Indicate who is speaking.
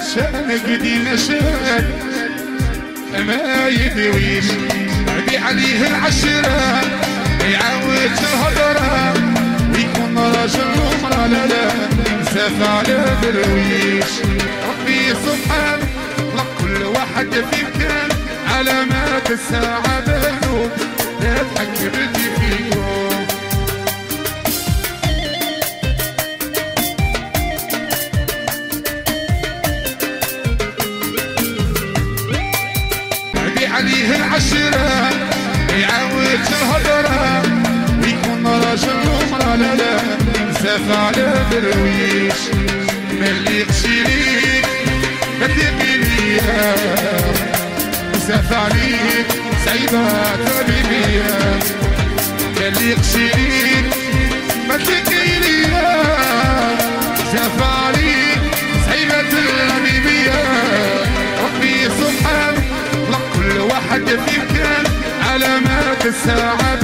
Speaker 1: شانك دينا شان ما يدويش عبي عليه العشرة يعاود الهضرة. ويكون راجل ومرا لا لا مسافة على درويش. ربي سبحان خلق كل واحد في مكان علامات الساعة عليه العشرة يعاود الهضرة ويكون راجل ومرا لا لا مسافة على درويش. ملي يغشيليك ما تبي ليا مسافة عليك سعيدة حبيبية ملي يغشيليك ما تبي مكان علامات الساعة.